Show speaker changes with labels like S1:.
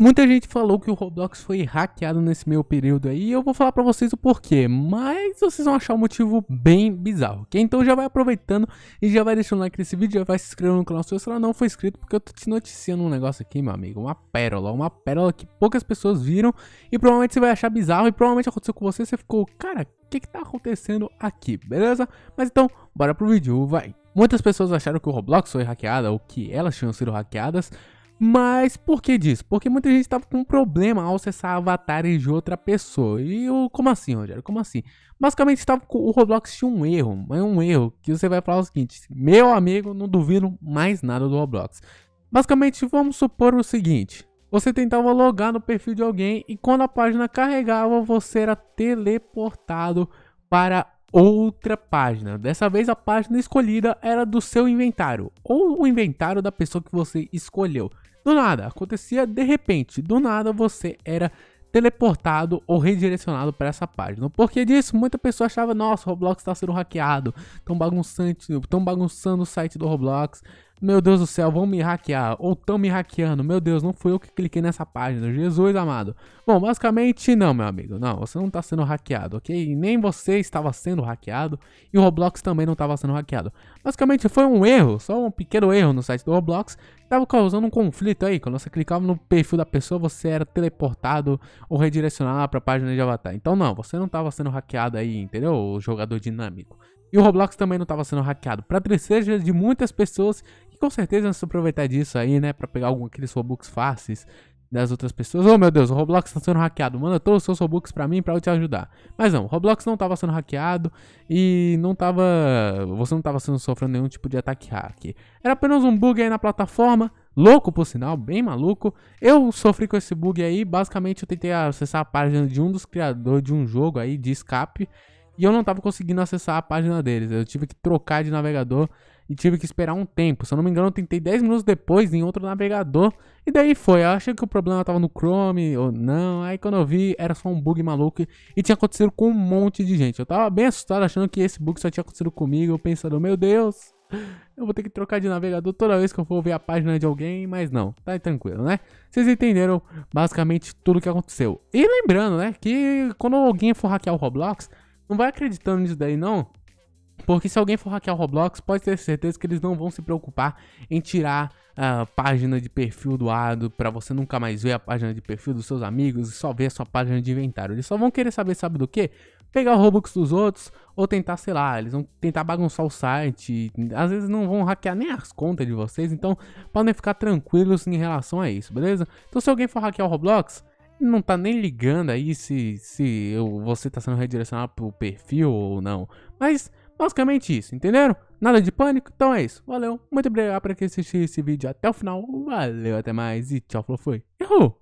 S1: Muita gente falou que o Roblox foi hackeado nesse meio período aí, e eu vou falar pra vocês o porquê, mas vocês vão achar um motivo bem bizarro, ok? Então já vai aproveitando e já vai deixando like nesse vídeo, já vai se inscrevendo no canal se você não foi inscrito, porque eu tô te noticiando um negócio aqui, meu amigo, uma pérola, uma pérola que poucas pessoas viram, e provavelmente você vai achar bizarro, e provavelmente aconteceu com você, você ficou, cara, o que que tá acontecendo aqui, beleza? Mas então, bora pro vídeo, vai! Muitas pessoas acharam que o Roblox foi hackeado, ou que elas tinham sido hackeadas, mas por que disso? Porque muita gente estava com um problema ao acessar avatares de outra pessoa. E eu, como assim, Rogério? Como assim? Basicamente, estava com, o Roblox tinha um erro. É um erro que você vai falar o seguinte: Meu amigo, não duvido mais nada do Roblox. Basicamente, vamos supor o seguinte: Você tentava logar no perfil de alguém e quando a página carregava, você era teleportado para outra página. Dessa vez a página escolhida era do seu inventário ou o inventário da pessoa que você escolheu. Do nada, acontecia de repente, do nada você era teleportado ou redirecionado para essa página. Por que disso? Muita pessoa achava, nossa, o Roblox está sendo hackeado, estão bagunçando, tão bagunçando o site do Roblox. Meu Deus do céu, vão me hackear. Ou estão me hackeando. Meu Deus, não fui eu que cliquei nessa página. Jesus amado. Bom, basicamente não, meu amigo. Não, você não está sendo hackeado, ok? Nem você estava sendo hackeado. E o Roblox também não estava sendo hackeado. Basicamente foi um erro, só um pequeno erro no site do Roblox. Estava causando um conflito aí. Quando você clicava no perfil da pessoa, você era teleportado ou redirecionado para a página de avatar. Então não, você não estava sendo hackeado aí, entendeu? O jogador dinâmico. E o Roblox também não estava sendo hackeado. Para tristeza de muitas pessoas que com certeza vão se aproveitar disso aí, né? Para pegar algum aqueles Robux fáceis das outras pessoas. Oh meu Deus, o Roblox está sendo hackeado. Manda todos os seus Robux para mim para eu te ajudar. Mas não, o Roblox não estava sendo hackeado e não estava. Você não estava sendo sofrendo nenhum tipo de ataque hack. Era apenas um bug aí na plataforma. Louco por sinal, bem maluco. Eu sofri com esse bug aí. Basicamente, eu tentei acessar a página de um dos criadores de um jogo aí de escape e eu não tava conseguindo acessar a página deles. Eu tive que trocar de navegador e tive que esperar um tempo. Se eu não me engano, eu tentei 10 minutos depois em outro navegador. E daí foi. Eu achei que o problema tava no Chrome ou não. Aí quando eu vi, era só um bug maluco. E tinha acontecido com um monte de gente. Eu tava bem assustado achando que esse bug só tinha acontecido comigo. Eu pensando, meu Deus, eu vou ter que trocar de navegador toda vez que eu for ver a página de alguém. Mas não, tá tranquilo, né? Vocês entenderam basicamente tudo o que aconteceu. E lembrando, né, que quando alguém for hackear o Roblox não vai acreditando nisso daí, não. Porque se alguém for hackear o Roblox, pode ter certeza que eles não vão se preocupar em tirar a página de perfil do lado para você nunca mais ver a página de perfil dos seus amigos e só ver a sua página de inventário. Eles só vão querer saber, sabe do que? Pegar o Robux dos outros ou tentar, sei lá, eles vão tentar bagunçar o site. Às vezes não vão hackear nem as contas de vocês, então podem ficar tranquilos em relação a isso, beleza? Então se alguém for hackear o Roblox, não tá nem ligando aí se, se eu, você tá sendo redirecionado pro perfil ou não. Mas basicamente isso, entenderam? Nada de pânico? Então é isso. Valeu, muito obrigado por quem assistiu esse vídeo até o final. Valeu, até mais e tchau, falou, foi. Errou!